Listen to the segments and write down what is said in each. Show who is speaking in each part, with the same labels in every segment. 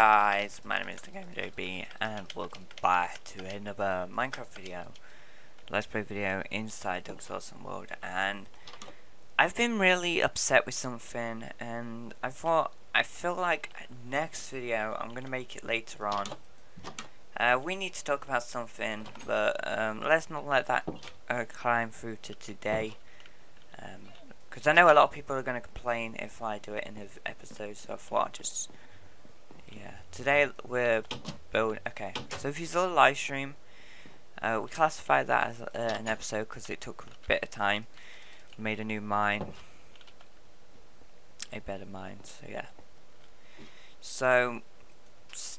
Speaker 1: guys, my name is TheGamerJB and welcome back to another Minecraft video, Let's Play video inside Doug's Awesome World and I've been really upset with something and I thought, I feel like next video I'm to make it later on. Uh, we need to talk about something but um, let's not let that uh, climb through to today. Because um, I know a lot of people are going to complain if I do it in the episode so I thought I'd just yeah, today we're building. Okay, so if you saw the live stream, uh, we classified that as uh, an episode because it took a bit of time. We made a new mine, a better mine. So yeah. So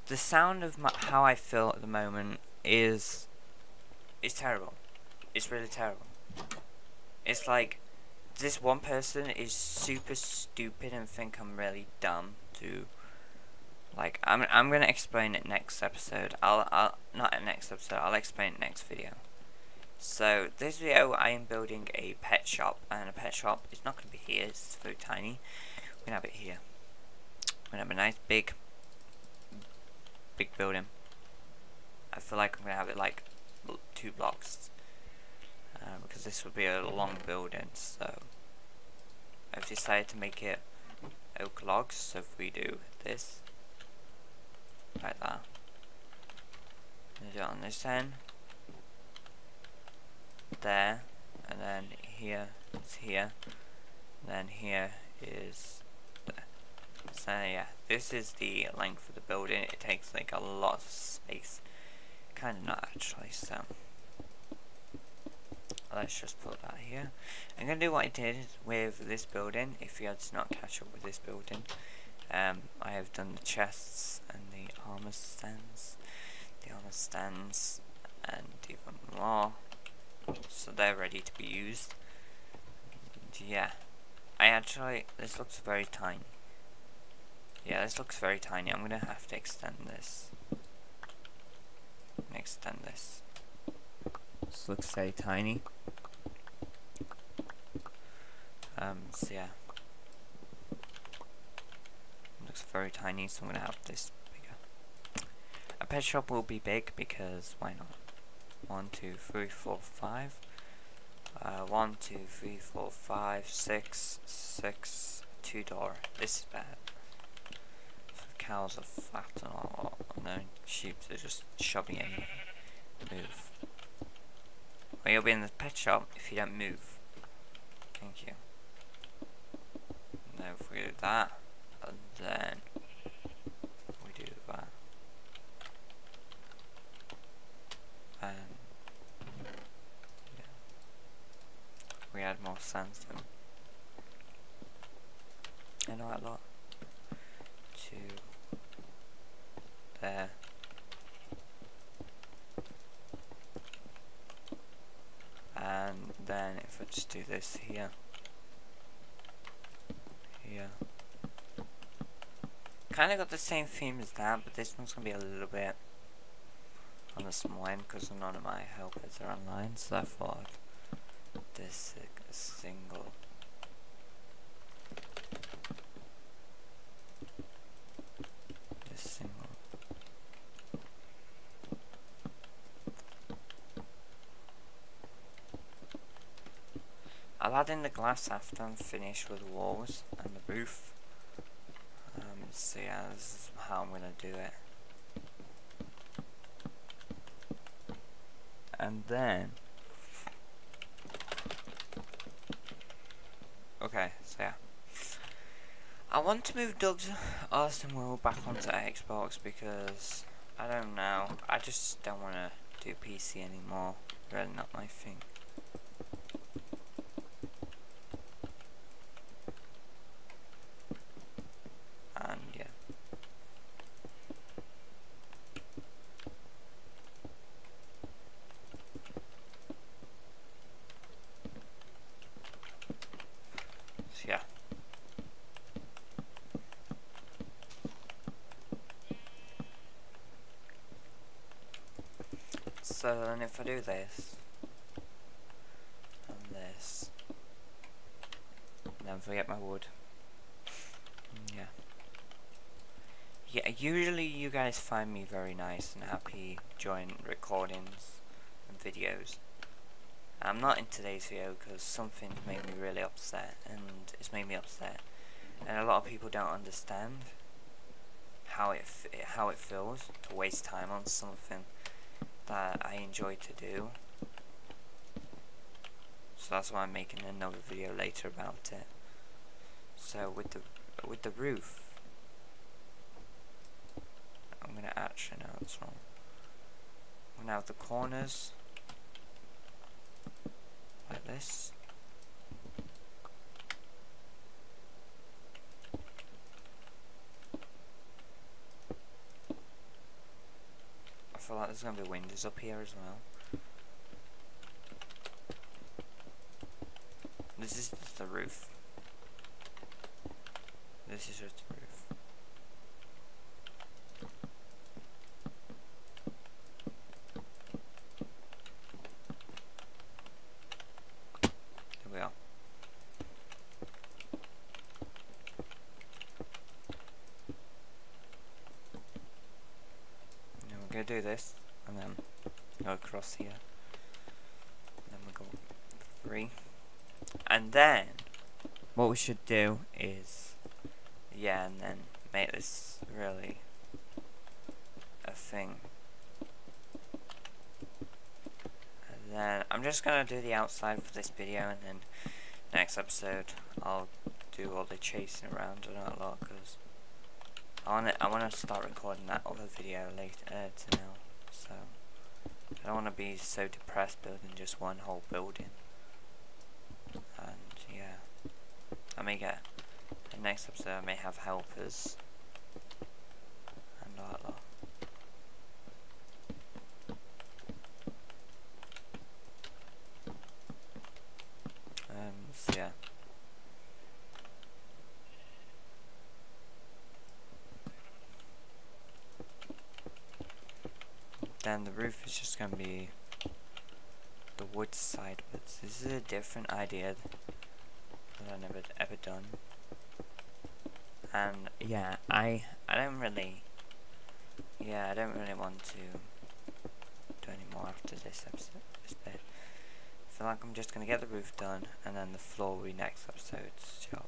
Speaker 1: the sound of my, how I feel at the moment is is terrible. It's really terrible. It's like this one person is super stupid and think I'm really dumb to like, I'm, I'm to explain it next episode. I'll, I'll, not next episode, I'll explain it next video. So, this video, I am building a pet shop, and a pet shop is not to be here, it's very tiny. We're to have it here. We're to have a nice big, big building. I feel like I'm to have it like two blocks. Uh, because this would be a long building, so I've decided to make it oak logs, so if we do this, like that. Do it on this end. There. And then here is here. Then here is there. So yeah, this is the length of the building. It takes like a lot of space. Kind of not actually, so. Let's just put that here. I'm going to do what I did with this building, if you had to not catch up with this building. Um, I have done the chests and the armor stands, the armor stands, and even more. So they're ready to be used. And yeah, I actually, this looks very tiny. Yeah, this looks very tiny. I'm gonna have to extend this. Extend this. This looks very tiny. Um, so yeah. Looks very tiny, so I'm gonna have this pet shop will be big because why not? One, two, three, four, five. Uh, one, two, three, four, five, six, six, two door. This is bad. So cows are fat and all, the sheep are just shoving in. Move. Well, you'll be in the pet shop if you don't move. Thank you. Now if we do that, and then add more sandstone. I know a lot. To there. And then if I just do this here, here. Kind of got the same theme as that, but this one's gonna be a little bit on the small end because none of my helpers are online, so I thought this single. This single. I'll add in the glass after I'm finished with the walls and the roof. Um, see as how I'm gonna do it. And then Okay, so yeah. I want to move Doug's Awesome World back onto Xbox because, I don't know, I just don't want to do PC anymore. Really not my thing. Then if I do this, and this, and then forget my wood, yeah. yeah, usually you guys find me very nice and happy during recordings and videos. I'm not in today's video because something made me really upset and it's made me upset. And a lot of people don't understand how it how it feels to waste time on something that I enjoy to do. So that's why I'm making another video later about it. So with the with the roof, I'm gonna actually no, that's wrong. I'm gonna have the corners like this. I like there's gonna be windows up here as well. This is the roof. This is just the roof. There we are. We're gonna do this, and then go across here. And then we go three. And then, what we should do is, yeah, and then make this really a thing. And then, I'm just gonna do the outside for this video, and then next episode, I'll do all the chasing around and a lot, because I wanna, I wanna start recording that other video later, uh, to now, so, I don't wanna be so depressed building just one whole building. And yeah, I may get the next episode I may have helpers and all that. Um yeah. Then the roof is just gonna be the wood side, but this is a different idea that I've never ever done. And yeah, I I don't really yeah, I don't really want to do any more after this episode this bit. I feel like I'm just gonna get the roof done and then the floor will be next episode's job.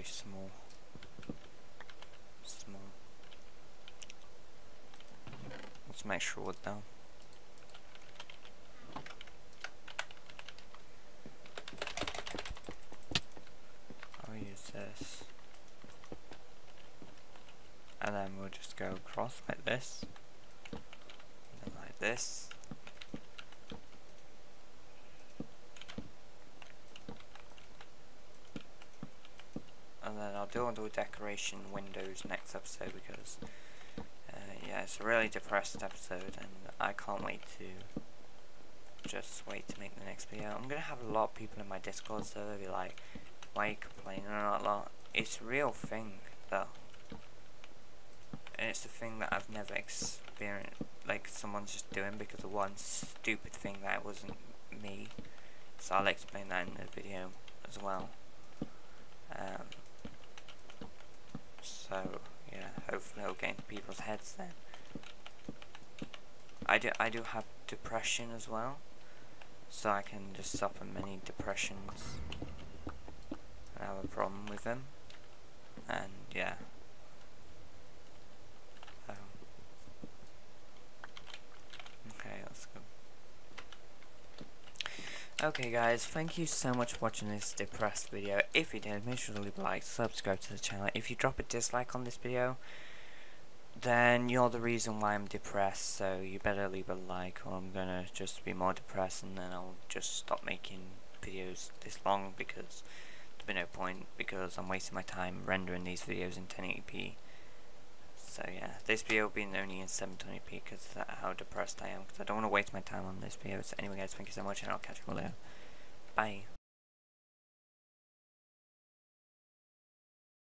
Speaker 1: really small. Small. Let's make sure wood down. I'll use this. And then we'll just go across like this. And like this. And then I'll do all the decoration windows next episode because yeah, it's a really depressed episode and I can't wait to just wait to make the next video. I'm gonna have a lot of people in my Discord so they'll be like, why are you complaining a lot? It's a real thing though. And it's a thing that I've never experienced, like someone's just doing because of one stupid thing that wasn't me. So I'll explain that in the video as well. Um, so yeah, hopefully it'll get into people's heads then. I do I do have depression as well, so I can just suffer many depressions. I have a problem with them, and yeah. Okay guys, thank you so much for watching this depressed video. If you did, make sure to leave a like, subscribe to the channel. If you drop a dislike on this video, then you're the reason why I'm depressed, so you better leave a like or I'm gonna just be more depressed and then I'll just stop making videos this long because there'll be no point because I'm wasting my time rendering these videos in 1080p. So yeah, this video will be only in 720p because of how depressed I am. Because I don't want to waste my time on this video. So anyway guys, thank you so much and I'll catch you all later. Bye.